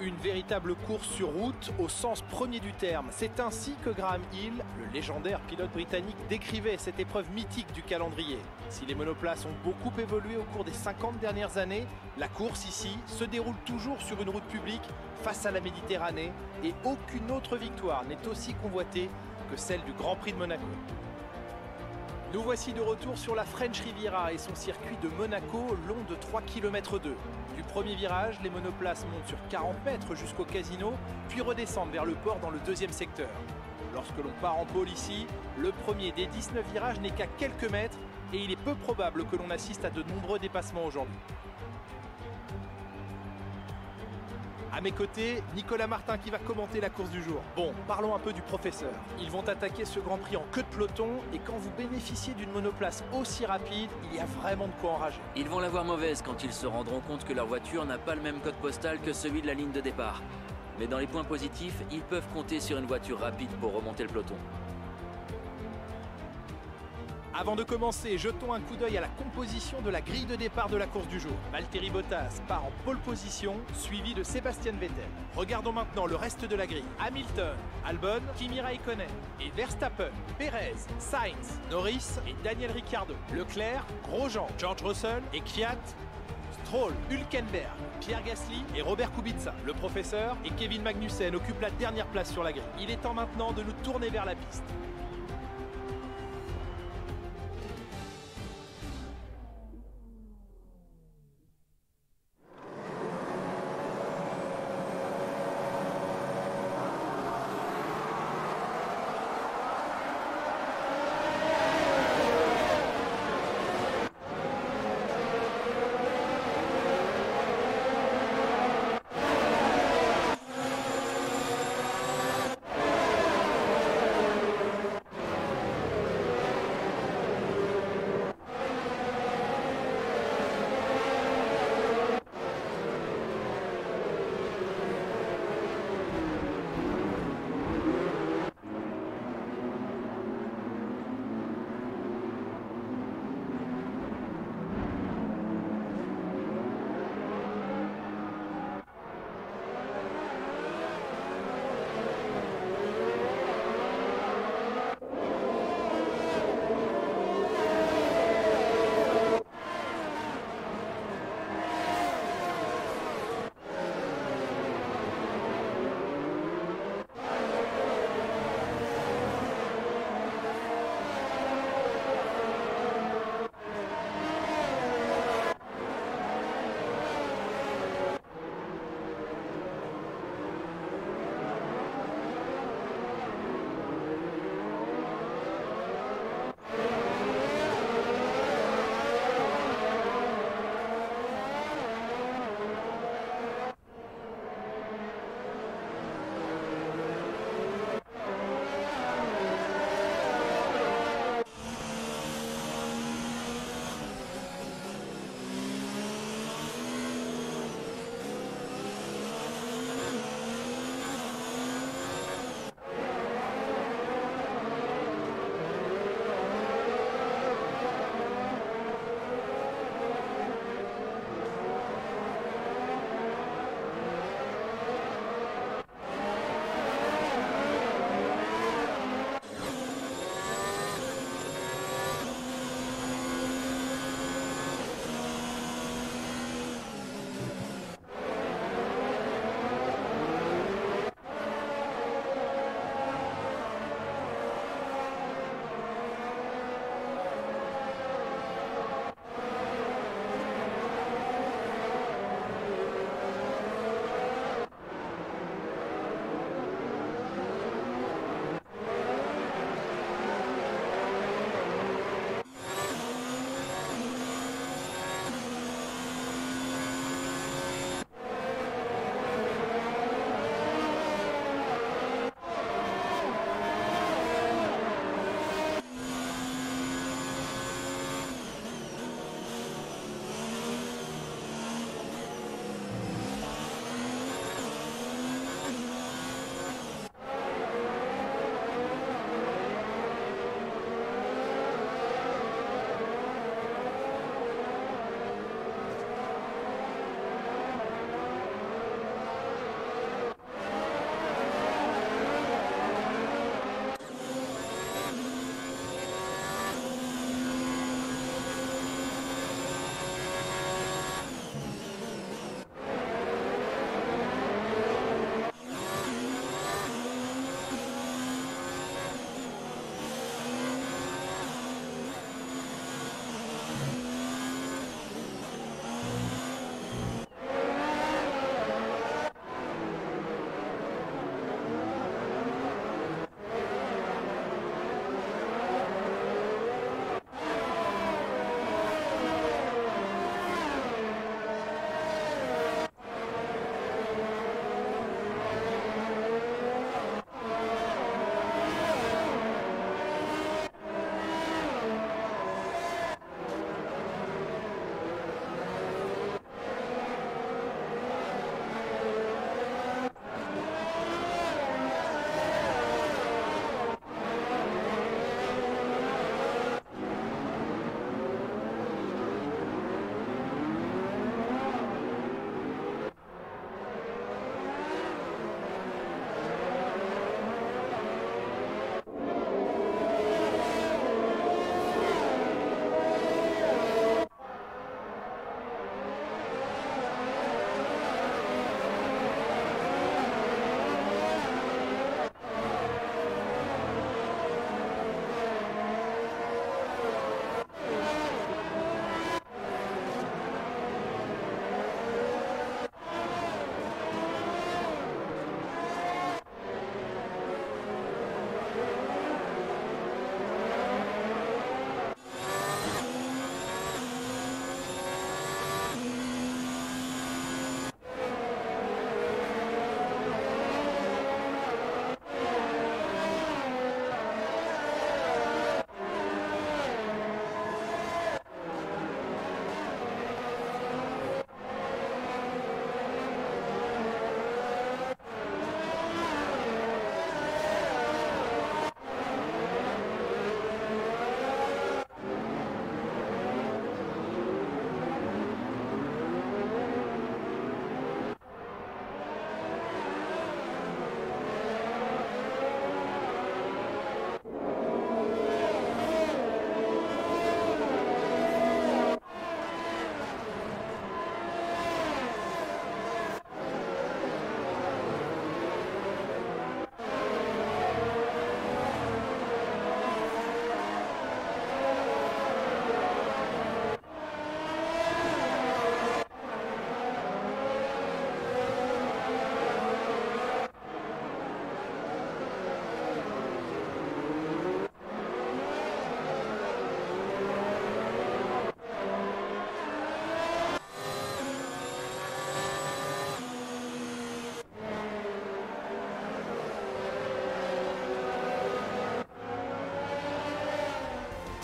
Une véritable course sur route au sens premier du terme. C'est ainsi que Graham Hill, le légendaire pilote britannique, décrivait cette épreuve mythique du calendrier. Si les monoplaces ont beaucoup évolué au cours des 50 dernières années, la course ici se déroule toujours sur une route publique face à la Méditerranée et aucune autre victoire n'est aussi convoitée que celle du Grand Prix de Monaco. Nous voici de retour sur la French Riviera et son circuit de Monaco long de 3 km 2. Du premier virage, les monoplaces montent sur 40 mètres jusqu'au casino, puis redescendent vers le port dans le deuxième secteur. Lorsque l'on part en pôle ici, le premier des 19 virages n'est qu'à quelques mètres et il est peu probable que l'on assiste à de nombreux dépassements aujourd'hui. À mes côtés, Nicolas Martin qui va commenter la course du jour. Bon, parlons un peu du professeur. Ils vont attaquer ce Grand Prix en queue de peloton et quand vous bénéficiez d'une monoplace aussi rapide, il y a vraiment de quoi enrager. Ils vont la voir mauvaise quand ils se rendront compte que leur voiture n'a pas le même code postal que celui de la ligne de départ. Mais dans les points positifs, ils peuvent compter sur une voiture rapide pour remonter le peloton. Avant de commencer, jetons un coup d'œil à la composition de la grille de départ de la course du jour. Valtteri Bottas part en pole position, suivi de Sébastien Vettel. Regardons maintenant le reste de la grille. Hamilton, Albon, Kimi Raikkonen et Verstappen, Perez, Sainz, Norris et Daniel Ricciardo. Leclerc, Grosjean, George Russell et Kvyat, Stroll, Hülkenberg, Pierre Gasly et Robert Kubica. Le professeur et Kevin Magnussen occupent la dernière place sur la grille. Il est temps maintenant de nous tourner vers la piste.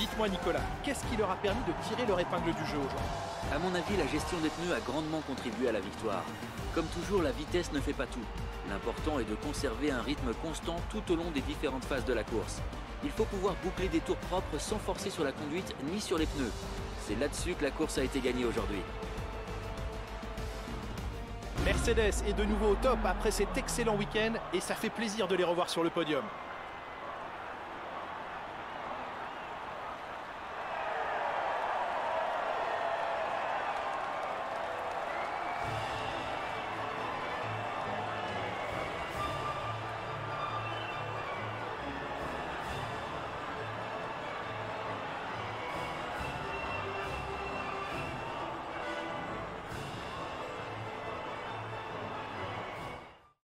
Dites-moi Nicolas, qu'est-ce qui leur a permis de tirer leur épingle du jeu aujourd'hui? À mon avis, la gestion des pneus a grandement contribué à la victoire. Comme toujours, la vitesse ne fait pas tout. L'important est de conserver un rythme constant tout au long des différentes phases de la course. Il faut pouvoir boucler des tours propres sans forcer sur la conduite ni sur les pneus. C'est là-dessus que la course a été gagnée aujourd'hui. Mercedes est de nouveau au top après cet excellent week-end et ça fait plaisir de les revoir sur le podium.